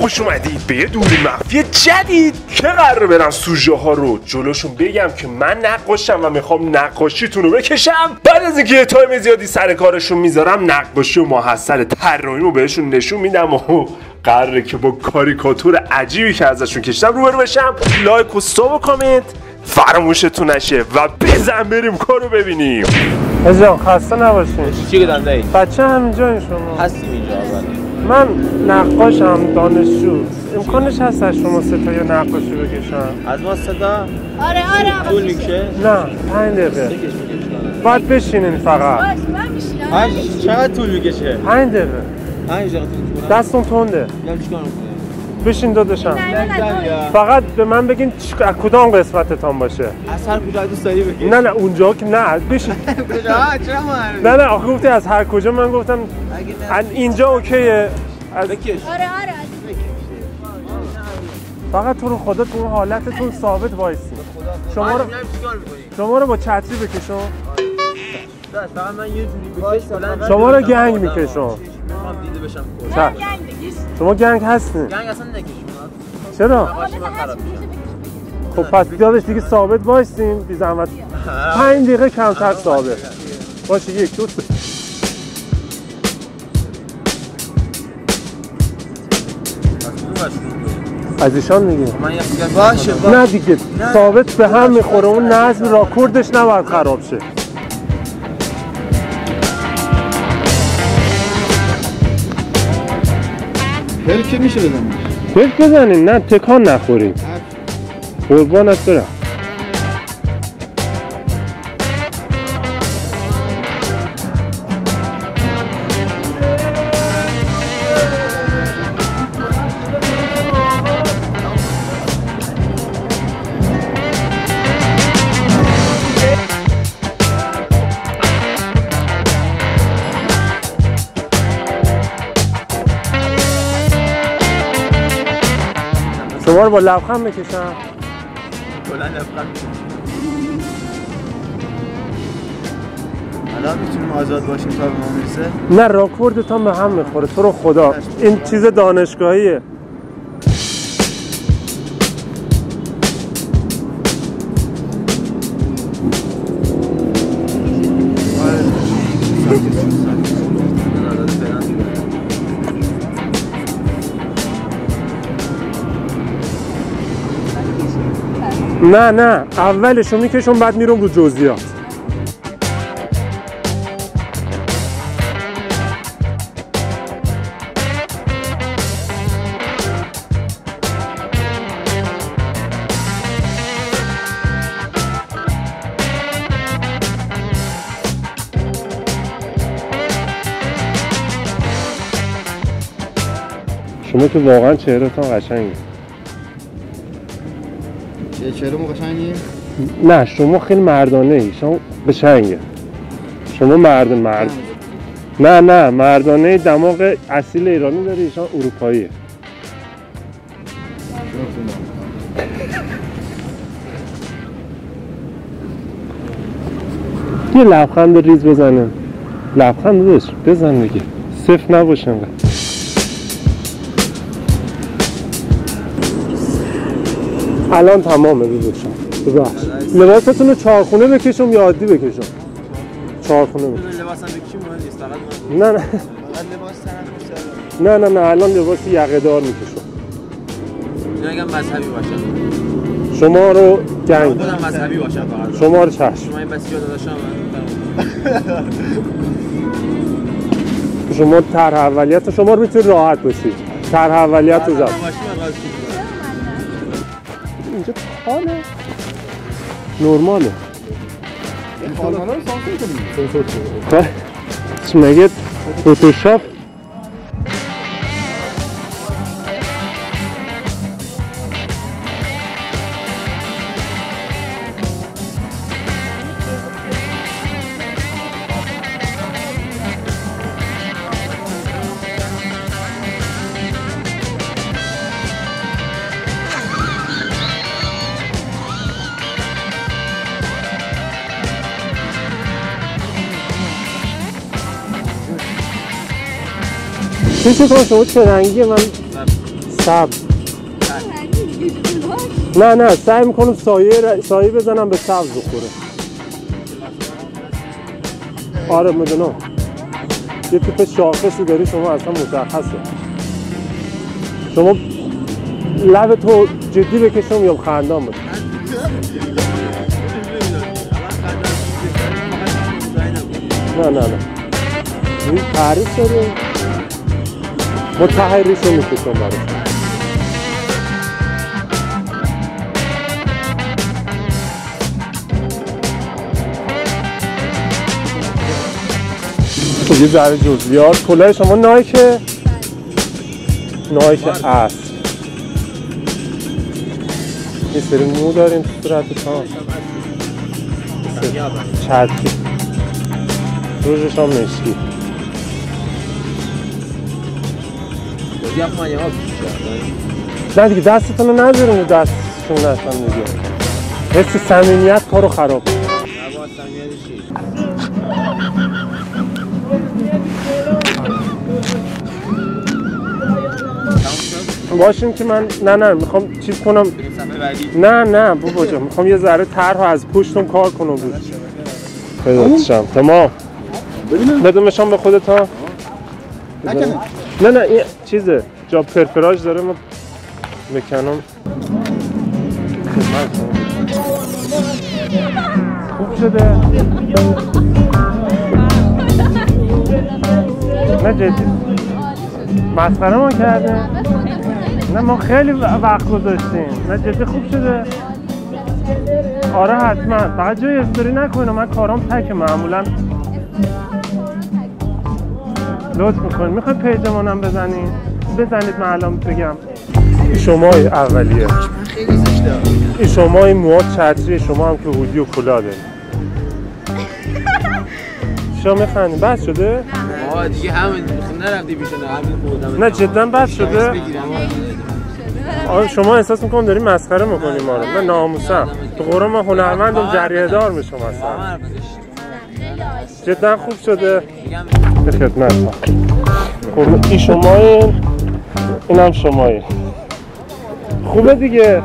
خوش اومدید به یه دوربین مخفی جدید. که قراره برم سوژه ها رو جلوشون بگم که من نقاشم و می‌خوام نقاشیتون رو بکشم؟ بعد از اینکه یه time زیادی سر کارشون می‌ذارم نقاشی و ماحصل طراحی رو بهشون نشون میدم و قراره که با کاریکاتور عجیبی که ازشون کشیدم روبرو بشم. like و sub و کامنت فراموشتون نشه و بزن بریم کارو ببینیم. جان خسته نباشین. چی گدم دایی؟ بچه همینجا شما. هستیم اینجا اول من نقاشم دانشجو. امکانش هست از شما سه تا یا نقاشی بکشم؟ از ما صدا آره آره طول می‌کشه؟ نه پنج دقیقه. باید بشینین فقط. باش من میشینم. چقدر طول می‌کشه؟ پنج دقیقه. پنج دقیقه دستون تنده. میگم چیکار می‌کنه؟ بشین داداشم نه فقط به من بگین چ- از کدام قسمتتان باشه. از هر کجا دوست داری بکش نه نه اونجا که نه بشین. کجا؟ چرا؟ نه نه آخه گفتی از هر کجا؟ من گفتم از اینجا اوکیه. از بکش. آره آره فقط تو رو خدا تو اون حالتتون ثابت وایسی. شما رو؟ شما رو با چتری بکشم فقط من یه جوری بکش بلند شما رو گنگ می‌کشم می‌خوام دیده بشم چه؟ شما گنگ هستین. گنگ اصلا نکش چرا؟ خب پس یادش دیگه ثابت وایسین. بی زحمت. پنج دقیقه کمتر ثابت. باشه یک دو سه. از ایشان فکر باشه نه دیگه ثابت به هم می‌خوره. اون نظم راکوردش نباید خراب شه. هل که میشه بزنیم بهت بزنین نه تکان نخورین قربانت برم. شما رو با لبخند بکشم. بلند لبخند الان می‌تونیم آزاد باشیم تا به ما می‌رسه؟ نه راکوردتان به هم می‌خوره. تو رو خدا. این چیز دانشگاهیه. نه نه. اولشو می‌کشم بعد میرم رو جزئیات. شما که واقعا چهرهتان قشنگه. قشنگی نه شما خیلی مردانه ای. شما قشنگه. شما مرد مرد. نه نه مردانه دماغ اصیل ایرانی داری. ایشان اروپاییه. یه لبخند ریز بزنه. لبخند داشت بزن دیگه. صفر نباشه انقدر. الان تمامه ببخشم ببخش لباستون رو چهارخونه بکشم یا عادی بکشم؟ چهارخونه بکشم. لباسم بکشی مهم نیست فقط نه نه. لباس نه نه نه الان لباس یقه دار می‌کشم اگه مذهبی باشم شما رو گنگ خودم مذهبی باشم فقط. شما رو چشم. شما این بسیار داداشم شما طرح اولیت شما رو می‌تونید راحت باشید طرح اولیت رو زد. اینجا حاله نرماله حالا رو سانسور کنیم چی مگه فتوشاپ پیش کن شما چه رنگیه من سبز نه نه سعی می‌کنم سایه ر- سایه بزنم به سبز بخوره. آره می‌دونم. یه تیپ شاخصی داری شما اصلا مشخصه. شما لب تو جدی بکشم یا خندام بده نه نه نه. این تعریف داریم متحریش رو می‌کشم برای خب یه ذره جزئیات کلاه شما نایکه نایک اصل یه سری مو داریم تو صورتتان چرکی. روزش هم مشکی نه دیگه دستتون رو نذاریم رو دستشون نشن دیگه حس صمیمیت کارو خراب. باشیم که من نه نه می‌خوام چیز کنم. نه نه بابا جان می‌خوام یه ذره طرح از پشتم کار کنم. بود پیداتشم تمام. بدونشم به خودت ها نه نه این چیزه جا پرفراژ داره ما بکنم. خوب شده. نه جدی. مسخره ما کرده نه ما خیلی وقت گذاشتیم. نه جدی خوب شده. آره حتما. فقط جای استوری نکنه من کارام تک معمولا لطف می‌کنید می‌خوای پیجمانم بزنین بزنید من الان بگم این شمای اولیه این شما این موهات چتری شما هم که هودی و کلاه دارید شما میخندین بس شده؟ آه دیگه همین نرفتی پیش نه همین بودم نه جدا بس شده؟ آره شما احساس می‌کنم داری مسخره می‌کنی ما رو من ناموسم تو قرآن من هنرمندم جریه دار میشم اصلا جدا خوب شده به خدمت این شما این هم شما خوبه دیگه.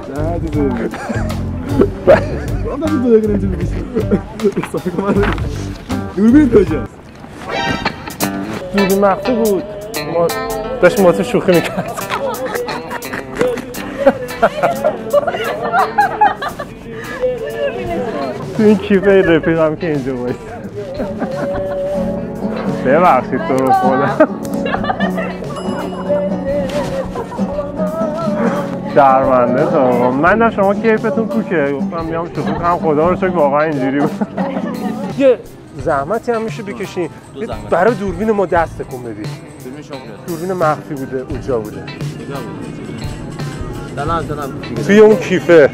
دوربین کجاست دودی مخفی بود ما داشت ما شوخی می‌کرد. تو این کیفه رفیقم که اینجا باید ببخشید تو رو خدا شرمنده تو. من در شما کیفتون کوکه گفتم بیام شوخی کنم خدا رو شکر واقعا اینجوری بود یه زحمتی هم میشه بکشین برای دوربین ما دست تکون بدید دوربین مخفی بوده اونجا بوده توی اون کیفه.